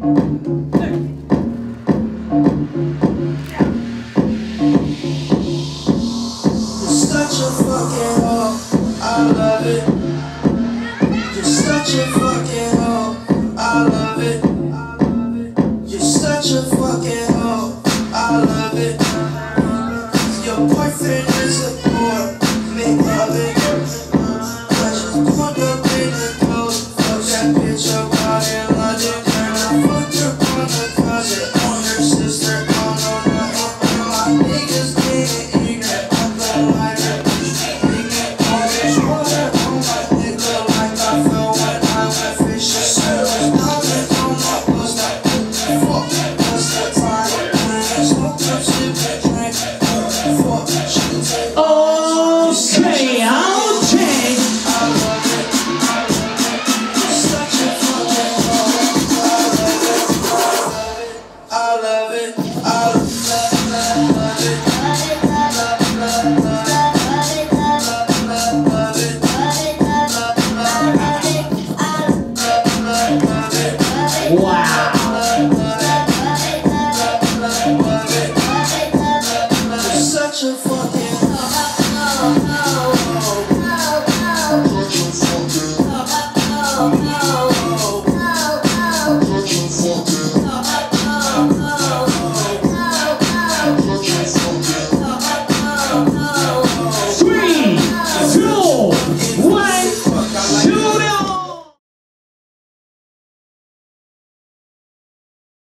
I love it. You're such a fucking Wow. Such a fucking